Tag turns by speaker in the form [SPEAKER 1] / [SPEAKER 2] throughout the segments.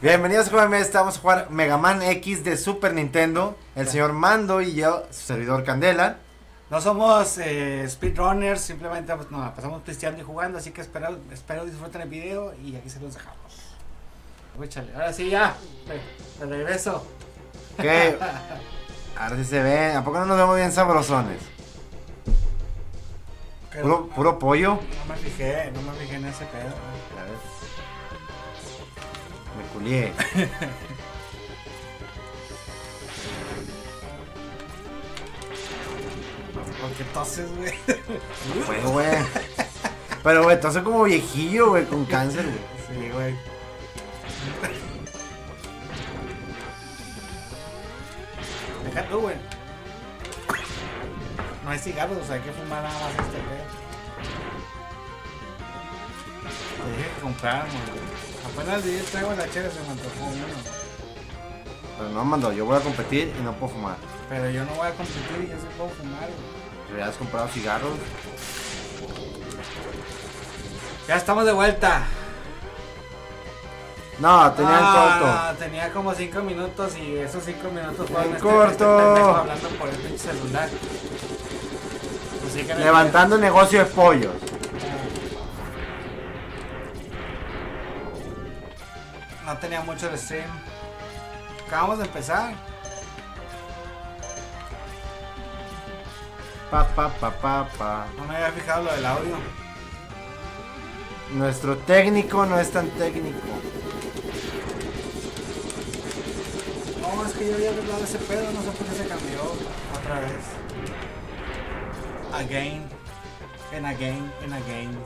[SPEAKER 1] Bienvenidos jóvenes, vamos a jugar Mega Man X de Super Nintendo. El señor Mando y yo, su servidor Candela.
[SPEAKER 2] No somos eh, speedrunners, simplemente pues, nos pasamos pisteando y jugando, así que espero, espero disfruten el video y aquí se los dejamos. Échale, ahora sí ya, de, de regreso.
[SPEAKER 1] ¿Qué? Ahora sí se ve. ¿A poco no nos vemos bien sabrosones? Puro,
[SPEAKER 2] no-
[SPEAKER 1] puro pollo.
[SPEAKER 2] No me fijé, no me fijé en ese pedo.
[SPEAKER 1] Me culié.
[SPEAKER 2] Porque entonces, güey.
[SPEAKER 1] Bueno, güey. Pero, güey, entonces como viejillo, güey, con cáncer, güey.
[SPEAKER 2] Sí, güey. Deja tú, güey. No hay cigarros, hay que fumar nada más este pedo. Te dije que compráramos, güey. Apenas día traigo la chela, se me antojó uno.
[SPEAKER 1] Pero no, Mando, yo voy a competir y no puedo fumar.
[SPEAKER 2] Pero yo no voy a competir y yo sí puedo fumar,
[SPEAKER 1] has comprado cigarros.
[SPEAKER 2] Ya estamos de vuelta.
[SPEAKER 1] No, tenía
[SPEAKER 2] Ah,
[SPEAKER 1] el
[SPEAKER 2] Tenía como 5 minutos y esos 5 minutos fueron
[SPEAKER 1] En
[SPEAKER 2] este,
[SPEAKER 1] corto.
[SPEAKER 2] este hablando por el pinche celular.
[SPEAKER 1] Corto. Levantando negocio de pollos.
[SPEAKER 2] No tenía mucho el stream. Acabamos de empezar.
[SPEAKER 1] Pa, pa, pa, pa, pa.
[SPEAKER 2] No me había fijado lo del audio.
[SPEAKER 1] Nuestro técnico no es tan técnico.
[SPEAKER 2] No, es que yo había arreglado ese pedo, no sé por qué se cambió otra vez. Again. And again, and again.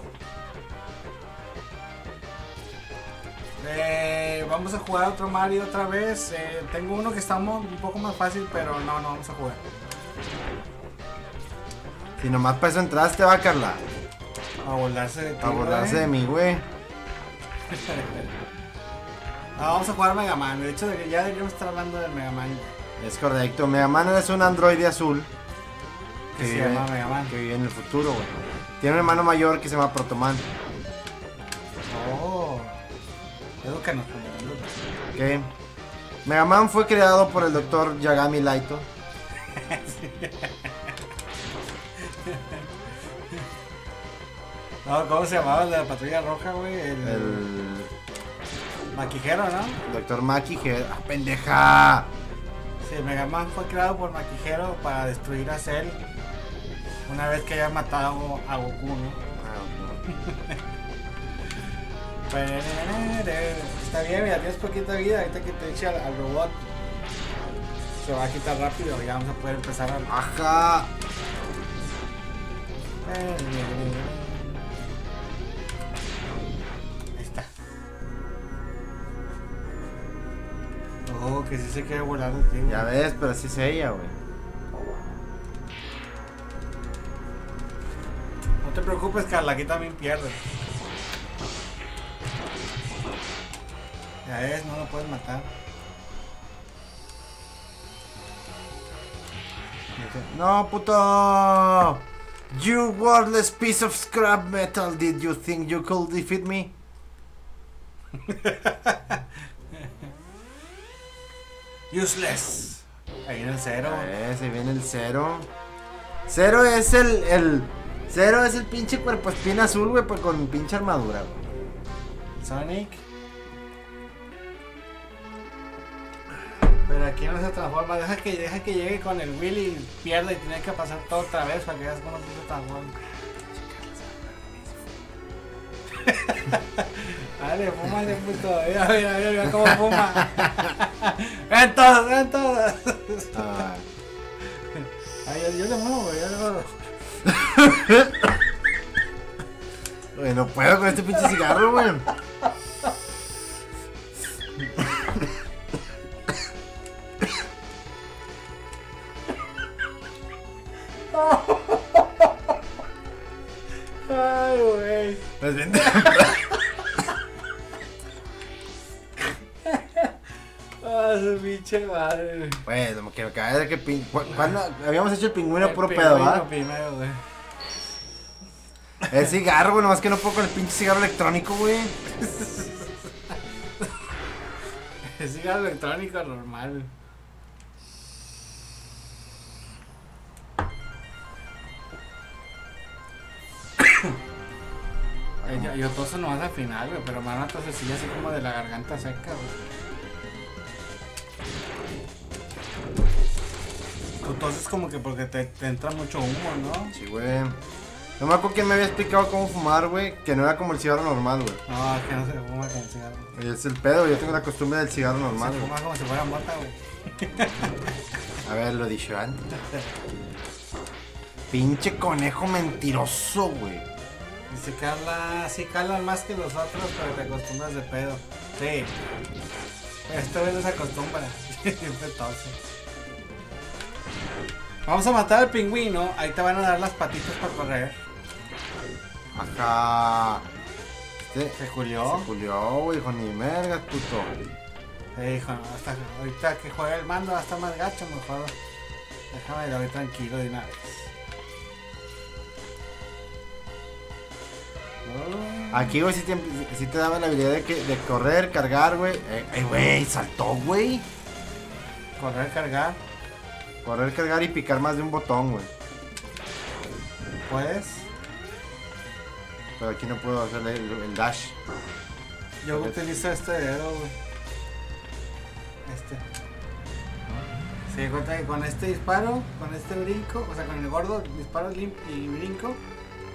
[SPEAKER 2] Eh, vamos a jugar otro Mario otra vez. Eh, tengo uno que está un poco más fácil, pero no, no vamos a jugar.
[SPEAKER 1] Si nomás para eso entraste, va, Carla.
[SPEAKER 2] A burlarse de ti.
[SPEAKER 1] A burlarse de mí, güey.
[SPEAKER 2] Ah, vamos a jugar Mega Man. De hecho, de- ya deberíamos estar hablando del Mega Man.
[SPEAKER 1] Es correcto. Mega Man es un androide azul.
[SPEAKER 2] Que se llama Mega Man.
[SPEAKER 1] que vive en el futuro, güey. Tiene un hermano mayor que se llama Protoman.
[SPEAKER 2] Edúcanos.
[SPEAKER 1] Mega Man fue creado por el doctor Yagami Laito.
[SPEAKER 2] No, ¿cómo se llamaba el de la patrulla roja, güey? El,
[SPEAKER 1] El
[SPEAKER 2] maquijero, ¿no?
[SPEAKER 1] doctor que- ¡Ah, pendeja!
[SPEAKER 2] Sí, Mega Man fue creado por Maquijero para destruir a Cell una vez que haya matado a Goku, ¿no?
[SPEAKER 1] Ah,
[SPEAKER 2] Está bien, mira, tienes poquita vida. Ahorita que te eche al, al robot, se va a quitar rápido. Ya vamos a poder empezar a.
[SPEAKER 1] Ajá.
[SPEAKER 2] Ahí está. Oh, que sí se de ti. güey.
[SPEAKER 1] Ya ves, pero así es ella, güey.
[SPEAKER 2] No te preocupes, Carla, aquí también pierde. Ya no lo puedes matar.
[SPEAKER 1] No, puto. You worthless piece of scrap metal. Did you think you could defeat me?
[SPEAKER 2] Useless. Ahí viene el cero.
[SPEAKER 1] Ese viene el cero. Cero es el, el. Cero es el pinche cuerpo espina azul, güey, pues con pinche armadura, güey.
[SPEAKER 2] Sonic. Aquí no se transforma. Deja que, deja que llegue con el Willy y pierda y tiene que pasar todo otra vez para que veas cómo se transforma. Dale, fúmale, puto. Mira, mira, mira, mira cómo fuma. ven todos, ven todos.
[SPEAKER 1] Ah,
[SPEAKER 2] Ay, yo, yo le muevo, yo le muevo.
[SPEAKER 1] güey, no puedo con este pinche cigarro, güey. Quiero caer de que pin... cu- ¿Cuándo habíamos hecho el pingüino
[SPEAKER 2] El
[SPEAKER 1] puro
[SPEAKER 2] pingüino
[SPEAKER 1] pedo, ¿verdad?
[SPEAKER 2] primero, güey.
[SPEAKER 1] Es cigarro, güey, nomás que no puedo con el pinche cigarro electrónico, güey.
[SPEAKER 2] Es cigarro electrónico normal. Yo, yo toso nomás al final, güey, pero me van a así como de la garganta seca, güey. Tu tos es como que porque te, te entra mucho humo, ¿no?
[SPEAKER 1] Sí, güey. No me acuerdo quién me había explicado cómo fumar, güey. Que no era como el cigarro normal, güey.
[SPEAKER 2] No, que no se fuma con cigarro.
[SPEAKER 1] Y Es el pedo, yo tengo la costumbre del cigarro normal,
[SPEAKER 2] se fuma como si fuera mota, güey.
[SPEAKER 1] A ver, lo dicho antes. Pinche conejo mentiroso, güey.
[SPEAKER 2] Dice Carla, sí calan más que los otros, pero te acostumbras de pedo. Sí. Esta vez no se acostumbra. Siempre tose. Vamos a matar al pingüino. Ahí te van a dar las patitas para correr.
[SPEAKER 1] Ajá. Este
[SPEAKER 2] Se culió.
[SPEAKER 1] se culió, güey, hijo ni mergas, puto.
[SPEAKER 2] Eh, hijo, hasta ahorita que juegue el mando va a estar más gacho, mejor. Déjame ir tranquilo de una vez. Oh.
[SPEAKER 1] Aquí, güey, sí te, sí te daba la habilidad de, que, de correr, cargar, güey. Eh, eh, güey, saltó, güey.
[SPEAKER 2] Correr, cargar.
[SPEAKER 1] Correr, cargar y picar más de un botón, güey.
[SPEAKER 2] Puedes.
[SPEAKER 1] Pero aquí no puedo hacer el, el dash.
[SPEAKER 2] Yo utilizo este dedo, güey. Este. Se cuenta que con este disparo, con este brinco, o sea, con el gordo disparo y brinco.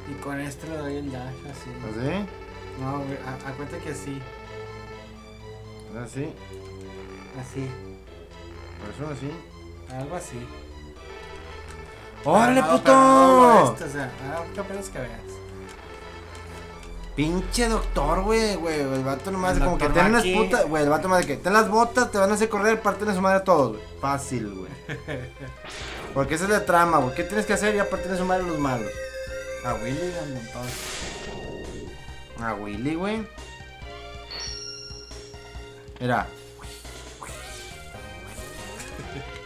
[SPEAKER 2] Y con este le doy el dash así.
[SPEAKER 1] ¿Así?
[SPEAKER 2] No, güey, a, a cuenta que así,
[SPEAKER 1] ¿Así?
[SPEAKER 2] así,
[SPEAKER 1] ¿Por eso así?
[SPEAKER 2] Algo así.
[SPEAKER 1] ¡Órale,
[SPEAKER 2] Pero no, no
[SPEAKER 1] puto!
[SPEAKER 2] o sea, ah, ¿qué apenas que veas?
[SPEAKER 1] Pinche doctor, güey, güey. El vato nomás
[SPEAKER 2] El
[SPEAKER 1] como que ten unas putas. Güey, el vato nomás de que ten las botas, te van a hacer correr, parten a su madre a todos, güey. Fácil, güey. Porque esa es la trama, güey. ¿Qué tienes que hacer? Ya parten a su madre a los malos.
[SPEAKER 2] A Willy un montón.
[SPEAKER 1] A Willy, güey. Mira.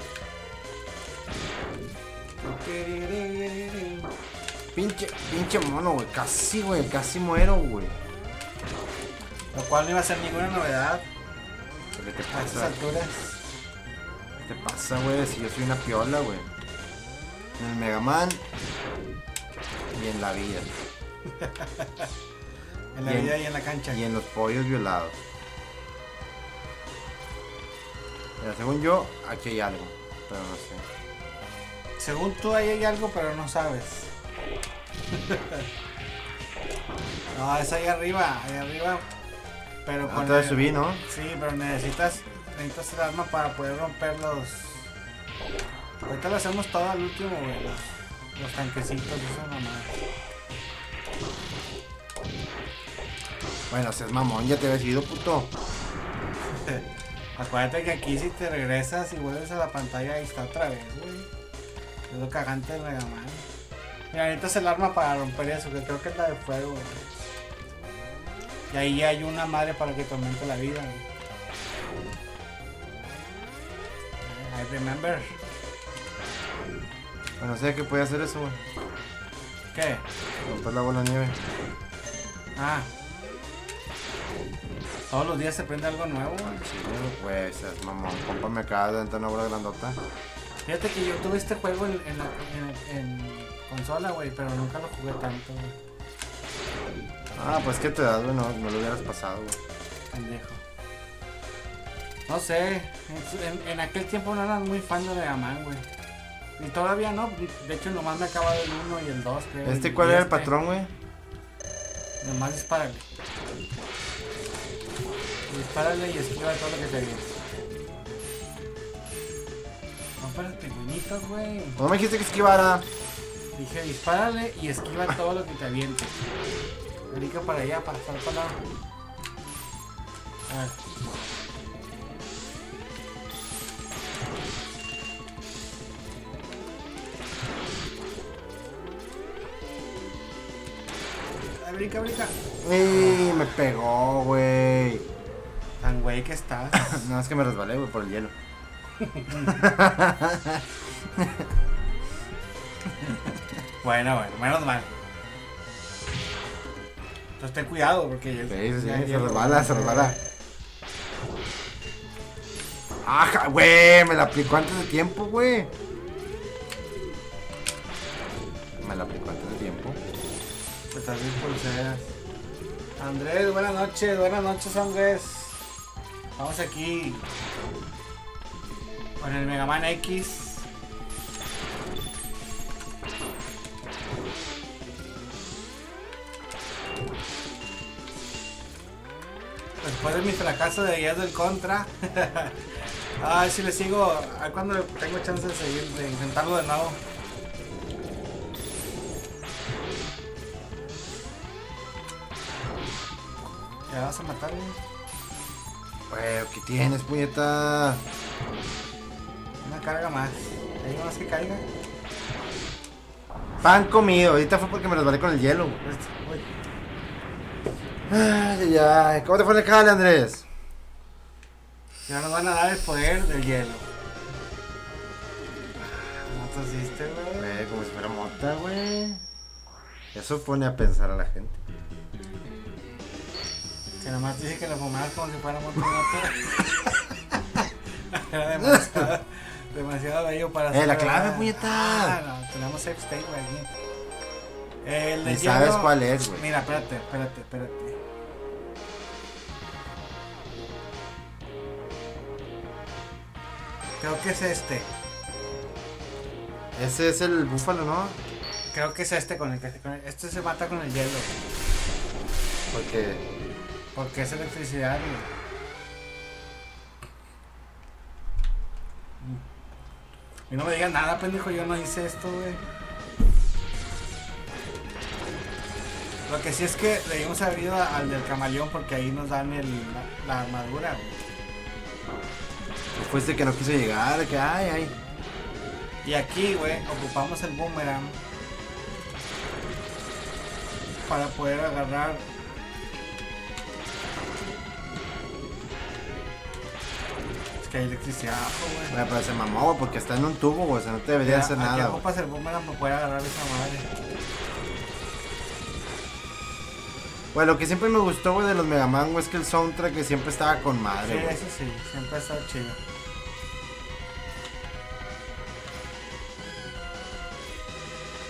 [SPEAKER 1] Pinche, pinche mono, güey. Casi, güey. Casi muero, güey.
[SPEAKER 2] Lo cual no iba a ser ninguna novedad
[SPEAKER 1] ¿Qué te
[SPEAKER 2] a estas
[SPEAKER 1] pasa?
[SPEAKER 2] alturas.
[SPEAKER 1] ¿Qué te pasa, güey? Si yo soy una piola, güey. En el Mega Man. Y en la vida.
[SPEAKER 2] En la
[SPEAKER 1] Bien.
[SPEAKER 2] vida y en la cancha.
[SPEAKER 1] Y en los pollos violados. Mira, según yo, aquí hay algo. Pero no sé.
[SPEAKER 2] Según tú ahí hay algo, pero no sabes. no, es ahí arriba, ahí arriba. Pero
[SPEAKER 1] Antes de
[SPEAKER 2] el-
[SPEAKER 1] subir, ¿no?
[SPEAKER 2] Sí, pero necesitas, necesitas el arma para poder romper los. Ahorita lo hacemos todo al último, güey. Los, los tanquecitos, esa mamada.
[SPEAKER 1] Bueno, seas mamón, ya te habías ido, puto.
[SPEAKER 2] Acuérdate que aquí si te regresas y vuelves a la pantalla ahí está otra vez, güey. Es lo cagante del Mega Man. Mira, ahorita es el arma para romper eso, que creo que es la de fuego. Y ahí hay una madre para que te aumente la vida. I remember.
[SPEAKER 1] Bueno, sé que puede hacer eso, güey.
[SPEAKER 2] ¿Qué?
[SPEAKER 1] Romper la bola de nieve.
[SPEAKER 2] Ah. Todos los días se prende algo nuevo, güey.
[SPEAKER 1] Sí, güey, seas mamón. Compa, me acaba de entrar una bola grandota.
[SPEAKER 2] Fíjate que yo tuve este juego en, en, la, en, en consola, güey, pero nunca lo jugué tanto, güey.
[SPEAKER 1] Ah, pues que te das, güey, no, no lo hubieras pasado, güey.
[SPEAKER 2] Pendejo. No sé, en, aquel tiempo no era muy fan de Mega Man, güey. Y todavía no, de hecho nomás me he acabado el 1 y el 2, creo.
[SPEAKER 1] ¿Este cuál era el
[SPEAKER 2] este.
[SPEAKER 1] patrón, güey?
[SPEAKER 2] Nomás dispárale. Dispárale y esquiva todo lo que te viene. Para pingüinitos, güey.
[SPEAKER 1] No me dijiste que esquivara.
[SPEAKER 2] Dije, dispárale y esquiva todo lo que te aviente. Brinca para allá, para estar para allá. A ver. Ay, Brinca, brinca.
[SPEAKER 1] ¡Ey! Me pegó, güey.
[SPEAKER 2] Tan güey que estás.
[SPEAKER 1] No, es que me resbalé, güey, por el hielo.
[SPEAKER 2] bueno, bueno, menos mal. Entonces ten cuidado porque ya,
[SPEAKER 1] Sí, sí, sí,
[SPEAKER 2] ya-
[SPEAKER 1] se resbala, se resbala. Ajá, güey, me la aplicó antes de tiempo, güey. Me la aplicó antes de tiempo.
[SPEAKER 2] Pues también pulseras. Andrés, buenas noches, buenas noches Andrés. Vamos aquí con el Mega Man X. Después de mi fracaso de guías del contra. Ay, si le sigo. A ver cuando tengo chance de seguir, de intentarlo de nuevo. ¿Ya vas a matar, güey?
[SPEAKER 1] Güey, ¿qué tienes, puñeta?
[SPEAKER 2] Carga más. ¿Hay más que caiga?
[SPEAKER 1] Pan comido. Ahorita fue porque me resbalé con el hielo. Ay. ¿Cómo te fue en el jale, Andrés?
[SPEAKER 2] Ya nos van a dar el poder del hielo. ¿No te hiciste, güey?
[SPEAKER 1] Como si fuera mota, güey. Eso pone a pensar a la gente.
[SPEAKER 2] Que nomás dije que lo fumaras como si fuera moto Era demasiado, demasiado bello para
[SPEAKER 1] Eh, la clave, puñeta.
[SPEAKER 2] Ah, no, tenemos state, güey, aquí. El
[SPEAKER 1] Ni sabes
[SPEAKER 2] hielo-
[SPEAKER 1] cuál es, güey.
[SPEAKER 2] Mira, espérate, espérate, espérate. Creo que es este.
[SPEAKER 1] Ese es el búfalo, ¿no?
[SPEAKER 2] Creo que es este con el que con el- este se mata con el hielo.
[SPEAKER 1] Porque.
[SPEAKER 2] Porque es electricidad, güey. Y no me digan nada, pendejo, yo no hice esto, güey. Lo que sí es que debimos haber ido al del camaleón porque ahí nos dan el, la, la armadura, güey.
[SPEAKER 1] Fuiste que no quiso llegar, que ay, ay.
[SPEAKER 2] Y aquí, güey, ocupamos el boomerang para poder agarrar. Que hay electricidad, güey.
[SPEAKER 1] Güey, pero se mamó, güey, porque está en un tubo, güey. O sea, no te debería
[SPEAKER 2] Mira,
[SPEAKER 1] hacer
[SPEAKER 2] aquí
[SPEAKER 1] nada, güey.
[SPEAKER 2] ocupas el boomerang para poder agarrar esa madre.
[SPEAKER 1] Güey, lo que siempre me gustó, güey, de los Mega Man, güey, es que el soundtrack que siempre estaba con
[SPEAKER 2] Sí,
[SPEAKER 1] madre, güey.
[SPEAKER 2] eso sí, siempre ha estado chido.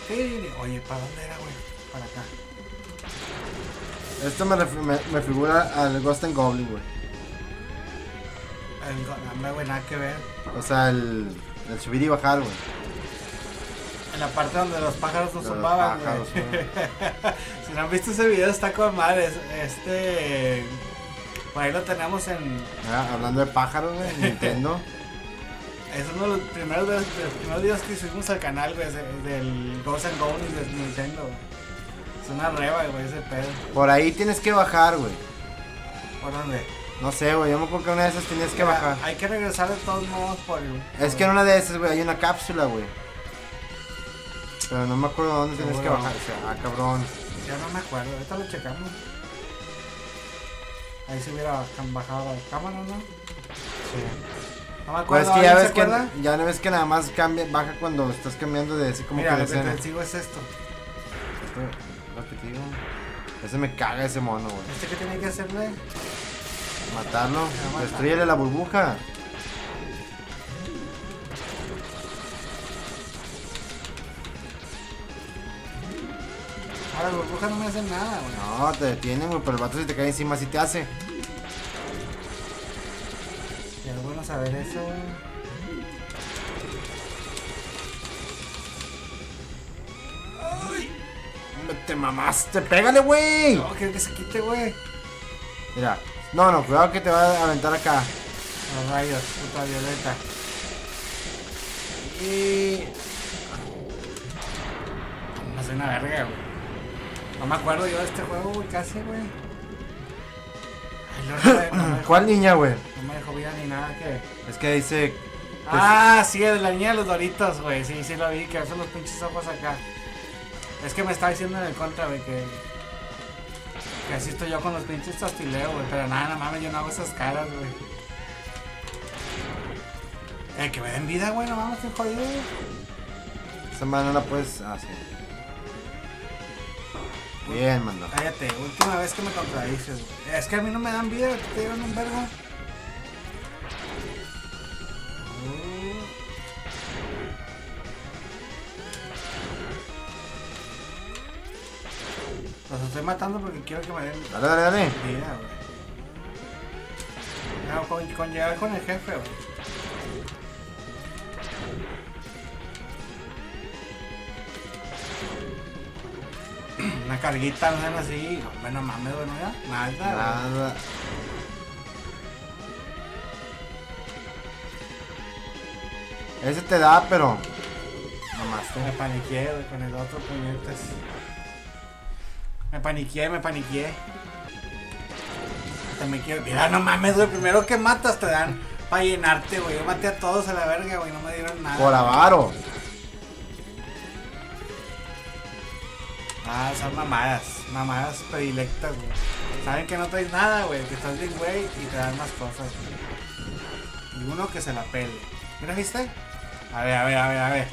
[SPEAKER 2] Sí, oye, ¿para dónde era, güey? Para acá.
[SPEAKER 1] Esto me, ref- me, me figura al Ghost and Goblin, güey.
[SPEAKER 2] El, go- no, güey, nada que ver.
[SPEAKER 1] O sea, el, el subir y bajar, güey.
[SPEAKER 2] En la parte donde los pájaros nos zumbaban, güey. si no han visto ese video, está con madre. Es- Este. Por ahí lo tenemos en.
[SPEAKER 1] Ah, hablando de pájaros, güey, Nintendo.
[SPEAKER 2] Es uno de los primeros, de los primeros videos que subimos al canal, güey. de- Del Ghost and Goblins de Nintendo. Es una reba, güey, ese pedo.
[SPEAKER 1] Por ahí tienes que bajar, güey.
[SPEAKER 2] ¿Por dónde?
[SPEAKER 1] No sé, güey, yo me acuerdo que una de esas tenías que
[SPEAKER 2] Mira,
[SPEAKER 1] bajar.
[SPEAKER 2] Hay que regresar de todos modos por el.
[SPEAKER 1] Es que en una de esas, güey, hay una cápsula, güey. Pero no me acuerdo dónde tienes que bajar. O sea, ah, cabrón.
[SPEAKER 2] Ya no me acuerdo, ahorita lo checamos. Ahí se hubiera bajado la cámara, ¿no? No me
[SPEAKER 1] Pues
[SPEAKER 2] acuerdo.
[SPEAKER 1] es que ya
[SPEAKER 2] ¿alguien
[SPEAKER 1] ves
[SPEAKER 2] se
[SPEAKER 1] que, ya no ves que nada más cambia, baja cuando estás cambiando de así como
[SPEAKER 2] Mira,
[SPEAKER 1] que de
[SPEAKER 2] lo que te digo es esto.
[SPEAKER 1] Esto, lo que te digo. Ese me caga ese mono, güey.
[SPEAKER 2] ¿Este qué tiene que hacerle?
[SPEAKER 1] Matarlo.
[SPEAKER 2] matar.
[SPEAKER 1] Destruyele la burbuja.
[SPEAKER 2] Ahora las burbujas no me hacen nada, güey.
[SPEAKER 1] No, te detienen, güey, pero el vato si te cae encima sí te hace.
[SPEAKER 2] Y es bueno saber eso, güey.
[SPEAKER 1] Te mamaste, pégale, güey.
[SPEAKER 2] No, quiero que se quite, güey.
[SPEAKER 1] Mira. No, no, cuidado que te va a aventar acá.
[SPEAKER 2] Los rayos, puta violeta.
[SPEAKER 1] Y...
[SPEAKER 2] No una verga, güey. No me acuerdo yo de este juego, güey, casi, güey. No,
[SPEAKER 1] ¿Cuál niña, güey?
[SPEAKER 2] No me dejó vida ni nada que.
[SPEAKER 1] Es que dice...
[SPEAKER 2] Ah, sí, de la niña de los doritos, güey. Sí, sí lo vi, que hacen los pinches ojos acá. Es que me estaba diciendo en el contra, güey, que. Que así estoy yo con los pinches tostileos, güey. Pero nada, no mames, yo no hago esas caras, güey. Eh, que me den vida, güey, no mames, estoy jodido, güey.
[SPEAKER 1] Esa mano no la puedes... Ah, sí. Bien, mando.
[SPEAKER 2] Cállate, última vez que me contradices, güey. Es que a mí no me dan vida, te dieron un vergo. Estoy matando porque quiero que me den
[SPEAKER 1] Dale, dale, dale.
[SPEAKER 2] vida, güey. No, con, con llegar con el jefe, güey. Una carguita, no así. Hombre, no mames, güey, no ya. Nada, güey.
[SPEAKER 1] Nada. Ese te da, pero. Nomás
[SPEAKER 2] Me
[SPEAKER 1] te.
[SPEAKER 2] paniqué, güey, con el otro puñetas. Me paniqué, me paniqué. Hasta me quiero. Mira, no mames, güey. Primero que matas te dan para llenarte, güey. Yo maté a todos a la verga, güey. No me dieron nada.
[SPEAKER 1] Por avaro.
[SPEAKER 2] Ah, son mamadas. Mamadas predilectas, güey. Saben que no traes nada, güey. Que estás bien, güey. Y te dan más cosas, güey. Y uno que se la pele. Mira, ¿viste? A ver, a ver, a ver, a ver.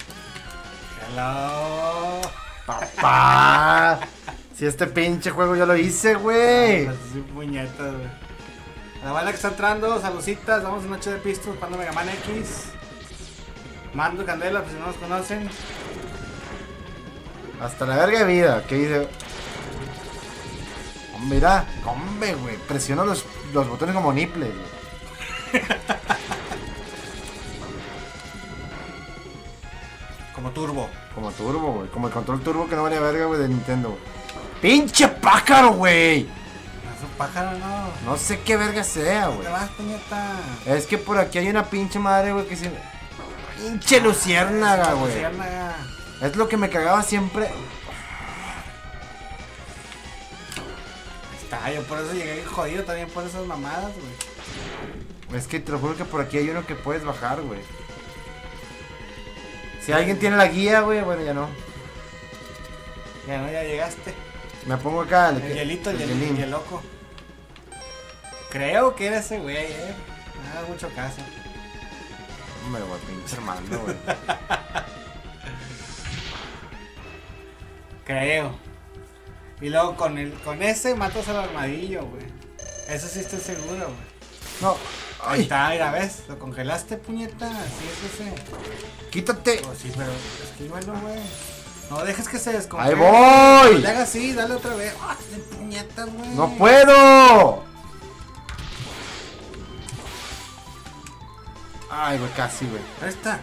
[SPEAKER 2] Hello.
[SPEAKER 1] Papá. si este pinche juego yo lo hice, güey.
[SPEAKER 2] Pues, sí, puñetas, güey. A La bala que está entrando, saluditas, vamos a noche de pistos, cuando Mega Man X. Mando Candela, pues si no nos conocen.
[SPEAKER 1] Hasta la verga de vida. ¿Qué dice? Oh, Mira, hombre, güey. Presiono los, los botones como nipples, güey.
[SPEAKER 2] Como turbo.
[SPEAKER 1] Como turbo, güey. Como el control turbo que no vale verga, güey, de Nintendo, güey. ¡Pinche pájaro, güey!
[SPEAKER 2] Es un pájaro, no.
[SPEAKER 1] No sé qué verga sea,
[SPEAKER 2] ¿Dónde
[SPEAKER 1] güey. Es que por aquí hay una pinche madre, güey, que se... Pinche luciérnaga, güey.
[SPEAKER 2] Luciérnaga.
[SPEAKER 1] Es lo que me cagaba siempre.
[SPEAKER 2] Está, yo por eso llegué jodido también por esas mamadas, güey.
[SPEAKER 1] Es que te lo juro que por aquí hay uno que puedes bajar, güey. Si alguien tiene la guía, güey, bueno, ya no.
[SPEAKER 2] Ya no, ya llegaste.
[SPEAKER 1] Me pongo acá.
[SPEAKER 2] El hielito, el, el hieloco. Creo que era ese güey, eh. No hagas mucho caso.
[SPEAKER 1] Hombre, güey, pinche hermano, güey.
[SPEAKER 2] Creo. Y luego con el con ese matas al armadillo, güey. Eso sí estoy seguro, güey.
[SPEAKER 1] No.
[SPEAKER 2] Ahí
[SPEAKER 1] Ay,
[SPEAKER 2] está, mira, ¿ves? Lo congelaste, puñeta. Sí, es ese.
[SPEAKER 1] quítate.
[SPEAKER 2] Pues sí, pero esquívalo, güey. No dejes que se descongele.
[SPEAKER 1] Ahí voy.
[SPEAKER 2] Le haga así, dale otra vez. ¡Ah, de puñeta, güey!
[SPEAKER 1] No puedo. Ay, güey, casi, güey.
[SPEAKER 2] Ahí está.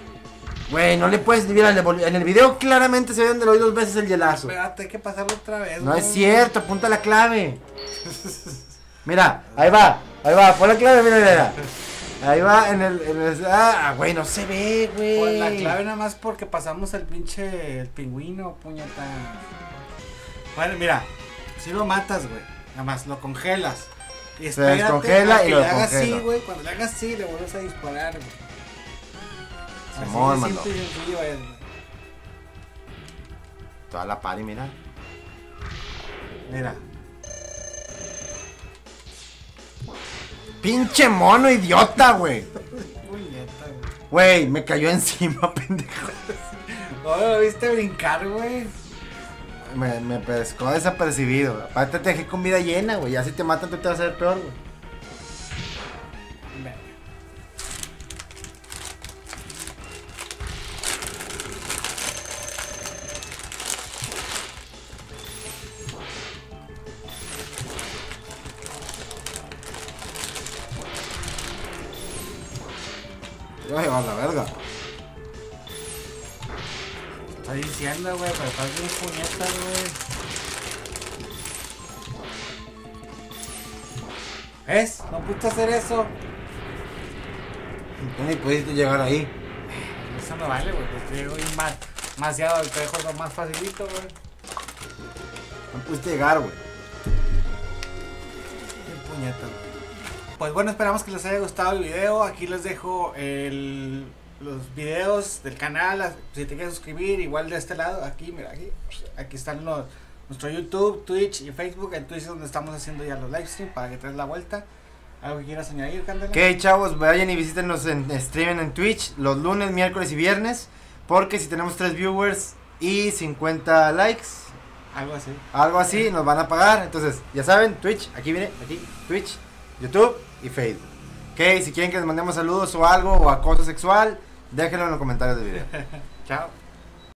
[SPEAKER 1] Güey, no le puedes mira, volví- En el video claramente se ve donde le doy dos veces el hielazo.
[SPEAKER 2] Espérate, hay que pasarlo otra vez,
[SPEAKER 1] No es cierto, apunta la clave. Mira, ahí va, ahí va, pon la clave, mira, mira. Ahí va en el, en el- ah, güey, no se ve, güey.
[SPEAKER 2] Pues la clave nada más porque pasamos el pinche el pingüino, puñeta. Bueno, mira, si lo matas, güey. Nada más lo congelas. Y espérate
[SPEAKER 1] descongela y lo
[SPEAKER 2] le hagas así, güey. Cuando le hagas así, le vuelves a disparar, güey.
[SPEAKER 1] Simón,
[SPEAKER 2] güey.
[SPEAKER 1] Toda la pari, mira.
[SPEAKER 2] Mira.
[SPEAKER 1] Pinche mono idiota, güey.
[SPEAKER 2] Güey.
[SPEAKER 1] Güey, me cayó encima, pendejo.
[SPEAKER 2] ¿No lo viste brincar, güey?
[SPEAKER 1] Me, me pescó desapercibido. Aparte te dejé con vida llena, güey. Ya si te matan tú te vas a ver peor, güey. Te voy a llevar la verga.
[SPEAKER 2] Estoy diciendo, güey, pero estás bien puñeta, güey. ¿Ves? No pudiste hacer eso.
[SPEAKER 1] Tú ni pudiste llegar ahí.
[SPEAKER 2] Eso no vale, güey. Pues llego bien más, demasiado pejo lo más facilito, güey.
[SPEAKER 1] No pudiste llegar, güey.
[SPEAKER 2] Pues bueno, esperamos que les haya gustado el video. Aquí les dejo el, los videos del canal. Si te quieres suscribir, igual de este lado, aquí, mira, aquí. Aquí están los, nuestro YouTube, Twitch y Facebook. En Twitch es donde estamos haciendo ya los live stream para que te des la vuelta. ¿Algo que quieras añadir, Candela?
[SPEAKER 1] Ok, chavos, vayan y visítenos en streaming en Twitch los lunes, miércoles y viernes. Porque si tenemos 3 viewers y 50 likes,
[SPEAKER 2] Algo así.
[SPEAKER 1] algo así, nos van a pagar. Entonces, ya saben, Twitch, aquí viene, aquí, Twitch, YouTube y Facebook. Ok, si quieren que les mandemos saludos o algo o acoso sexual, déjenlo en los comentarios del video.
[SPEAKER 2] Chao.